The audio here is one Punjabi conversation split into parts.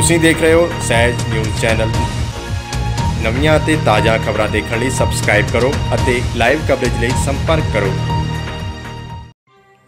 ਤੁਸੀਂ ਦੇਖ ਰਹੇ ਹੋ ਸਹਿਜ ਨਿਊਜ਼ ਚੈਨਲ। ਨਵੀਆਂ ਅਤੇ ਤਾਜ਼ਾ ਖਬਰਾਂ ਦੇਖਣ ਲਈ ਸਬਸਕ੍ਰਾਈਬ ਕਰੋ ਅਤੇ ਲਾਈਵ ਕਵਰੇਜ ਲਈ ਸੰਪਰਕ ਕਰੋ।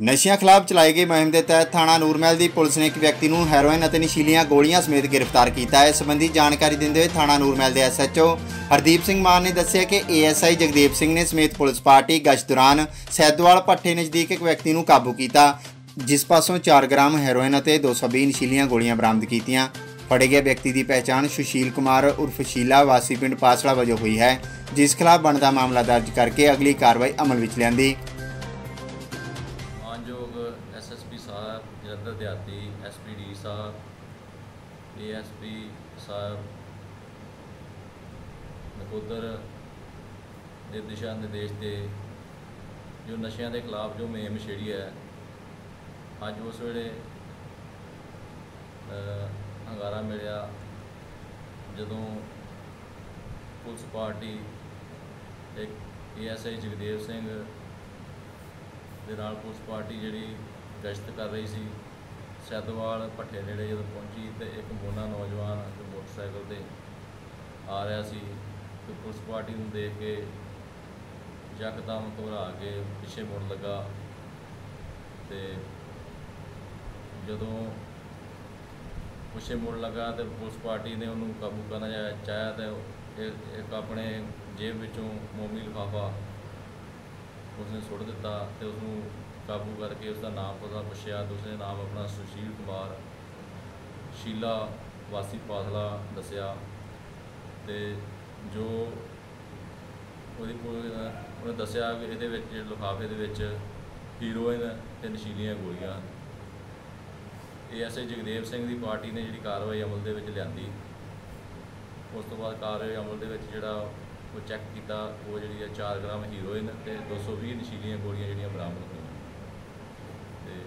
ਨਸ਼ਿਆਂ ਖਿਲਾਫ ਚਲਾਈ ਗਈ ਮੁਹਿੰਮ ਦੇ ਤਹਿਤ ਥਾਣਾ ਨੂਰਮਹਿਲ ਦੀ ਪੁਲਿਸ ਨੇ ਇੱਕ ਵਿਅਕਤੀ ਨੂੰ ਹੈਰੋਇਨ ਅਤੇ ਨਸ਼ੀਲੀਆਂ ਗੋਲੀਆਂ ਸਮੇਤ ਗ੍ਰਿਫਤਾਰ ਕੀਤਾ। ਹੈ ਇਸ ਸੰਬੰਧੀ ਜਾਣਕਾਰੀ ਦਿੰਦੇ ਹੋਏ ਥਾਣਾ ਨੂਰਮਹਿਲ ਦੇ ਐਸਐਚਓ ਹਰਦੀਪ ਸਿੰਘ ਮਾਨ ਨੇ ਦੱਸਿਆ ਕਿ ਏਐਸਆਈ ਜਗਦੀਪ ਸਿੰਘ ਨੇ ਸਮੇਤ ਪੁਲਿਸ ਪਾਰਟੀ ਗਸ਼ਤ ਦੌਰਾਨ ਸੈਦਵਾਲ ਭੱਠੇ ਨਜ਼ਦੀਕ ਇੱਕ ਵਿਅਕਤੀ ਨੂੰ ਕਾਬੂ ਕੀਤਾ, ਜਿਸ ਪਾਸੋਂ 4 ਗ੍ਰਾਮ ਹੈਰੋਇਨ ਅਤੇ 220 ਨਸ਼ੀਲੀਆਂ ਗੋਲੀਆਂ ਬਰਾਮਦ ਕੀਤੀਆਂ। ਫੜੇ ਗਏ ਵਿਅਕਤੀ ਦੀ ਪਹਿਚਾਣ ਸੁਸ਼ੀਲ ਕੁਮਾਰ ਉਰਫ ਸ਼ੀਲਾ ਵਾਸੀ ਪਿੰਡ ਪਾਸੜਾ ਵਜੋਂ ਹੋਈ ਹੈ, ਜਿਸ ਖਿਲਾਫ ਬਣਦਾ ਮਾਮਲਾ ਦਰਜ ਕਰਕੇ ਅਗਲੀ ਕਾਰਵਾਈ ਅਮਲ ਵਿੱਚ ਲਿਆਂਦੀ। ਮਾਨਯੋਗ ਐਸਐਸਪੀ ਸਾਹਿਬ, ਜਲੰਧਰ ਦਿਹਾਤੀ ਐਸਪੀਡੀ ਸਾਹਿਬ ਏਐਸਪੀ ਸਾਹਿਬ, ਨਕੋਦਰ ਦੇ ਦਿਸ਼ਾ ਨਿਰਦੇਸ਼ ਤੇ ਜੋ ਨਸ਼ਿਆਂ ਦੇ ਖਿਲਾਫ ਜੋ ਮੁਹਿੰਮ ਛੇੜੀ ਹੈ, ਅੱਜ ਉਸ ਵੇਲੇ ਹੰਗਾਰਾ ਮਿਲਿਆ। ਜਦੋਂ ਪੁਲਿਸ ਪਾਰਟੀ ਇੱਕ ਏਐਸਆਈ ਜਗਦੇਵ ਸਿੰਘ ਦੇ ਨਾਲ ਪੁਲਿਸ ਪਾਰਟੀ ਜਿਹੜੀ ਗਸ਼ਤ ਕਰ ਰਹੀ ਸੀ, ਸੈਦਵਾਲ ਭੱਠੇ ਨੇੜੇ ਜਦੋਂ ਪਹੁੰਚੀ ਤੇ ਇੱਕ ਮੋਨਾ ਨੌਜਵਾਨ ਜੋ ਮੋਟਰਸਾਈਕਲ ਤੇ ਆ ਰਿਹਾ ਸੀ ਤੇ ਪੁਲਿਸ ਪਾਰਟੀ ਨੂੰ ਦੇਖ ਕੇ ਯਕਦਮ ਘਬਰਾ ਕੇ ਪਿੱਛੇ ਮੁੜ ਲੱਗਾ ਤੇ ਜਦੋਂ ਪਿੱਛੇ ਮੁੜ ਲੱਗਾ ਤੇ ਪੁਲਿਸ ਪਾਰਟੀ ਨੇ ਉਹਨੂੰ ਕਾਬੂ ਕਰਨਾ ਚਾ- ਚਾਹਿਆ ਤੇ ਇਹ- ਇੱਕ ਆਪਣੇ ਜੇਬ ਵਿੱਚੋਂ ਮੋਮੀ ਲਿਫਾਫਾ ਉਸਨੇ ਸੁੱਟ ਦਿੱਤਾ ਤੇ ਉਸਨੂੰ ਕਾਬੂ ਕਰਕੇ ਉਸਦਾ ਨਾਮ ਪਤਾ ਪੁੱਛਿਆ ਤੇ ਉਸਨੇ ਨਾਮ ਆਪਣਾ ਸੁਸ਼ੀਲ ਕੁਮਾਰ ਸ਼ੀਲਾ ਵਾਸੀ ਪਾਸਲਾ ਦੱਸਿਆ ਤੇ ਜੋ ਉਹਦੀ ਕੋਲ ਉਹਨੇ ਦੱਸਿਆ ਵੀ ਇਹਦੇ ਵਿੱਚ ਲਿਫਾਫੇ ਦੇ ਵਿੱਚ ਹੀਰੋਇਨ ਤੇ ਨਸ਼ੀਲੀਆਂ ਗੋਲੀਆਂ ਹਨ। ਏਐਸਆਈ ਜਗਦੇਵ ਸਿੰਘ ਦੀ ਪਾਰਟੀ ਨੇ ਜਿਹੜੀ ਕਾਰਵਾਈ ਅਮਲ ਦੇ ਵਿੱਚ ਲਿਆਂਦੀ। ਉਸ ਤੋਂ ਬਾਅਦ ਕਾਰਵਾਈ ਅਮਲ ਦੇ ਵਿੱਚ ਜਿਹੜਾ ਉਹ ਚੈੱਕ ਕੀਤਾ ਉਹ ਜਿਹੜੀ ਹੈ 4 ਗ੍ਰਾਮ ਹੀਰੋਇਨ ਤੇ 220 ਨਸ਼ੀਲੀਆਂ ਗੋਲੀਆਂ ਜਿਹੜੀਆਂ ਬਰਾਮਦ ਹੋਈਆਂ। ਤੇ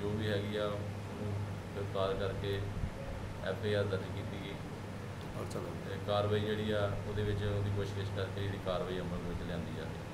ਜੋ ਵੀ ਹੈਗੀ ਆ ਉਹਨੂੰ ਗ੍ਰਿਫਤਾਰ ਕਰਕੇ ਐਫ ਆਈ ਆਰ ਦਰਜ ਕੀਤੀ ਗਈ। ਤੇ ਕਾਰਵਾਈ ਜਿਹੜੀ ਆ ਉਹਦੇ ਵਿੱਚ ਉਹਦੀ ਪੁੱਛਗਿੱਛ ਕਰਕੇ ਜਿਹੜੀ ਕਾਰਵਾਈ ਅਮਲ ਵਿੱਚ ਲਿਆਂਦੀ ਜਾਵੇ